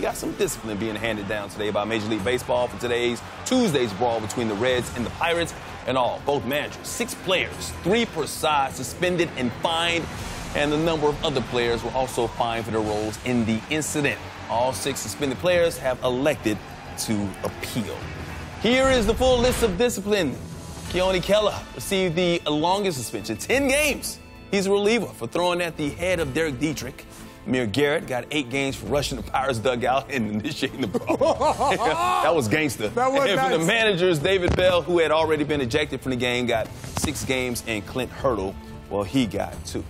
we got some discipline being handed down today by Major League Baseball for today's Tuesday's brawl between the Reds and the Pirates. And all, both managers, six players, three per side, suspended and fined. And the number of other players were also fined for their roles in the incident. All six suspended players have elected to appeal. Here is the full list of discipline. Keone Kela received the longest suspension, 10 games. He's a reliever for throwing at the head of Derek Dietrich. Amir Garrett got eight games for rushing the Pirates dugout and initiating the brawl. that was gangster. That was and nice. for the managers, David Bell, who had already been ejected from the game, got six games, and Clint Hurdle, well, he got two.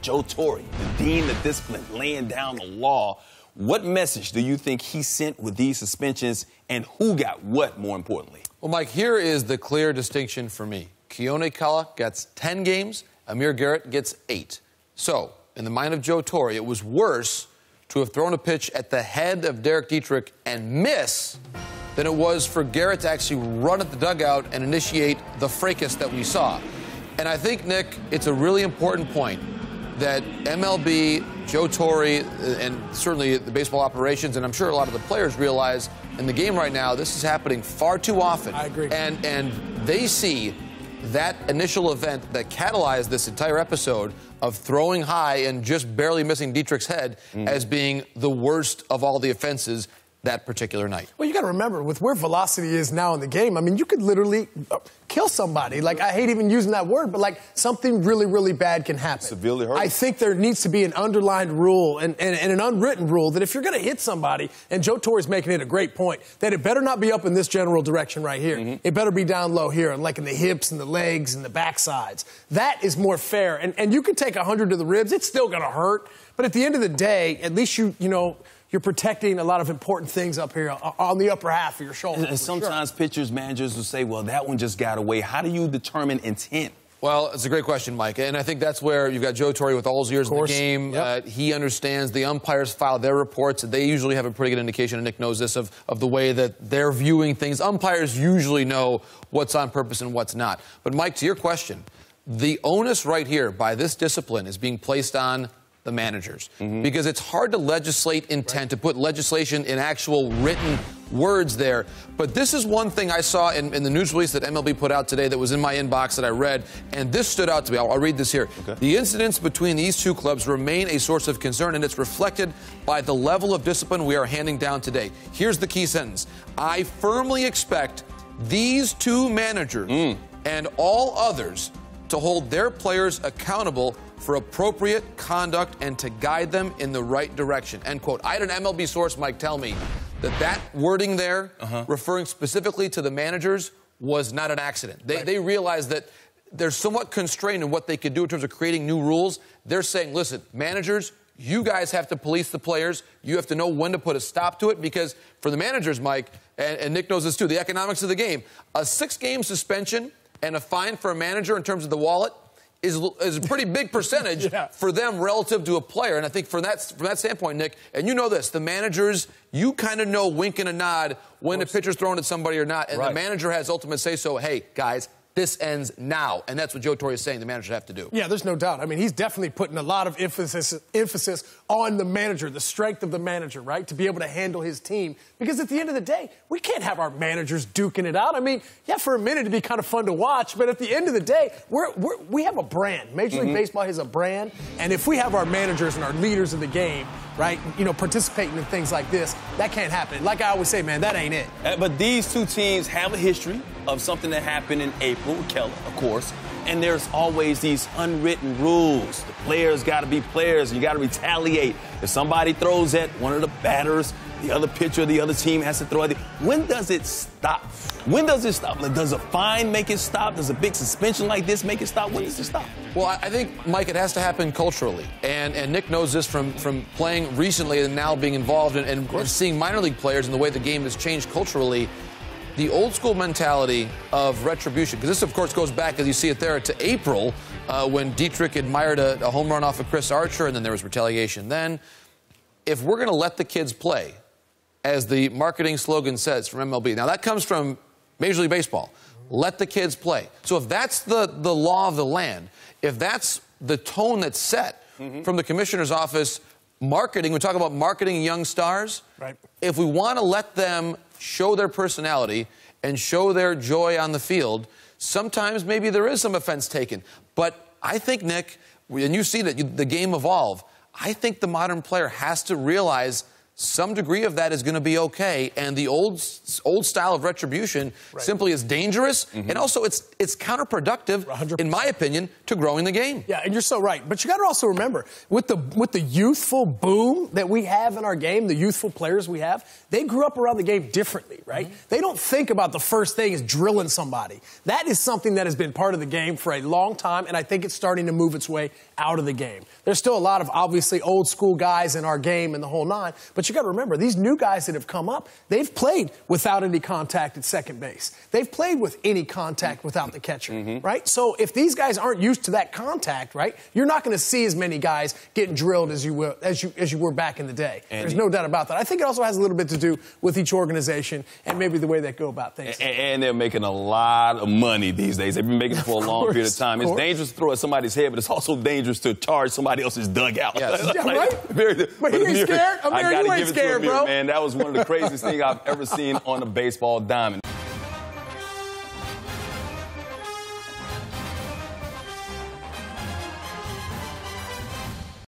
Joe Torre, the dean of discipline, laying down the law. What message do you think he sent with these suspensions, and who got what, more importantly? Well, Mike, here is the clear distinction for me. Keone Kela gets 10 games, Amir Garrett gets eight. So, in the mind of Joe Torre, it was worse to have thrown a pitch at the head of Derek Dietrich and miss than it was for Garrett to actually run at the dugout and initiate the fracas that we saw. And I think, Nick, it's a really important point that MLB, Joe Torre, uh, and certainly the baseball operations, and I'm sure a lot of the players realize in the game right now, this is happening far too often. I agree. And and they see that initial event that catalyzed this entire episode of throwing high and just barely missing Dietrich's head mm. as being the worst of all the offenses that particular night. Well, you got to remember, with where velocity is now in the game, I mean, you could literally uh, kill somebody. Like, I hate even using that word, but like something really, really bad can happen. Severely hurt. I think there needs to be an underlined rule and, and, and an unwritten rule that if you're going to hit somebody, and Joe Torre's making it a great point, that it better not be up in this general direction right here. Mm-hmm. It better be down low here, and like in the hips and the legs and the backsides. That is more fair. And, and you can take 100 to the ribs, it's still going to hurt. But at the end of the day, at least you, you know, you're protecting a lot of important things up here uh, on the upper half of your shoulder. And, and for sure. sometimes pitchers, managers will say, well, that one just got away. How do you determine intent? Well, it's a great question, Mike. And I think that's where you've got Joe Torre with all his years in the game. Yep. Uh, he understands the umpires file their reports. They usually have a pretty good indication, and Nick knows this, of, of the way that they're viewing things. Umpires usually know what's on purpose and what's not. But, Mike, to your question, the onus right here by this discipline is being placed on the managers mm-hmm. because it's hard to legislate intent, to put legislation in actual written words there. But this is one thing I saw in, in the news release that MLB put out today that was in my inbox that I read, and this stood out to me. I'll, I'll read this here. The incidents between these two clubs remain a source of concern, and it's reflected by the level of discipline we are handing down today. Here's the key sentence I firmly expect these two managers mm. and all others to hold their players accountable for appropriate conduct and to guide them in the right direction. End quote. I had an MLB source, Mike, tell me that that wording there, uh-huh. referring specifically to the managers, was not an accident. They, they realized that they're somewhat constrained in what they could do in terms of creating new rules. They're saying, listen, managers, you guys have to police the players. You have to know when to put a stop to it because for the managers, Mike, and, and Nick knows this too, the economics of the game, a six game suspension and a fine for a manager in terms of the wallet is, is a pretty big percentage Yeah. for them relative to a player. And I think from that, from that standpoint, Nick, and you know this, the managers, you kind of know wink and a nod when a pitcher's thrown at somebody or not. And the manager has ultimate say so, hey, guys, this ends now. And that's what Joe Torre is saying the managers have to do. Yeah, there's no doubt. I mean, he's definitely putting a lot of emphasis emphasis on the manager, the strength of the manager, right? To be able to handle his team. Because at the end of the day, we can't have our managers duking it out. I mean, yeah, for a minute it'd be kind of fun to watch, but at the end of the day, we're, we're we have a brand. Major. League mm-hmm. Baseball has a brand, and if we have our managers and our leaders in the game, right, you know, participating in things like this, that can't happen. Like I always say, man, that ain't it. Uh, But these two teams have a history of something that happened in April Kela, of course. And there's always these unwritten rules. The players got to be players. You got to retaliate. If somebody throws at one of the batters, the other pitcher, the other team has to throw at it. When does it stop? When does it stop? Like, Does a fine make it stop? Does a big suspension like this make it stop? When does it stop? Well, I I think, Mike, it has to happen culturally. And, and Nick knows this from, from playing recently and now being involved in, and, and seeing minor league players and the way the game has changed culturally. The old school mentality of retribution, because this, of course, goes back, as you see it there, to April uh, when Dietrich admired a, a home run off of Chris Archer, and then there was retaliation. Then, if we're going to let the kids play, as the marketing slogan says from MLB. Now, that comes from Major League Baseball. Let the kids play. So, if that's the, the law of the land, if that's the tone that's set from the commissioner's office marketing, we talk about marketing young stars. Right. If we want to let them show their personality and show their joy on the field, sometimes maybe there is some offense taken. But I think, Nick, and you see that the game evolve, I think the modern player has to realize some degree of that is going to be okay. And the old old style of retribution right. simply is dangerous, mm-hmm. and also it's it's counterproductive, 100%. in my opinion, to growing the game. Yeah, and you're so right. But you got to also remember with the with the youthful boom that we have in our game, the youthful players we have, they grew up around the game differently, right? Mm-hmm. They don't think about the first thing is drilling somebody. That is something that has been part of the game for a long time, and I think it's starting to move its way out of the game. There's still a lot of obviously old school guys in our game and the whole nine, but you got to remember, these new guys that have come up, they've played without any contact at second base. They've played with any contact without the catcher, mm-hmm. right? So if these guys aren't used to that contact, right, you're not going to see as many guys getting drilled as you will as you as you were back in the day. There's no doubt about that. I think it also has a little bit to do with each organization and maybe the way they go about things. And, and they're making a lot of money these days. They've been making it for a long course, period of time. It's dangerous to throw at somebody's head, but it's also dangerous to charge somebody else's dugout. Yes. yeah, right? Very, but he ain't scared. I mean, you ain't scared, bro. Man, that was one of the craziest things I've ever seen on a baseball diamond.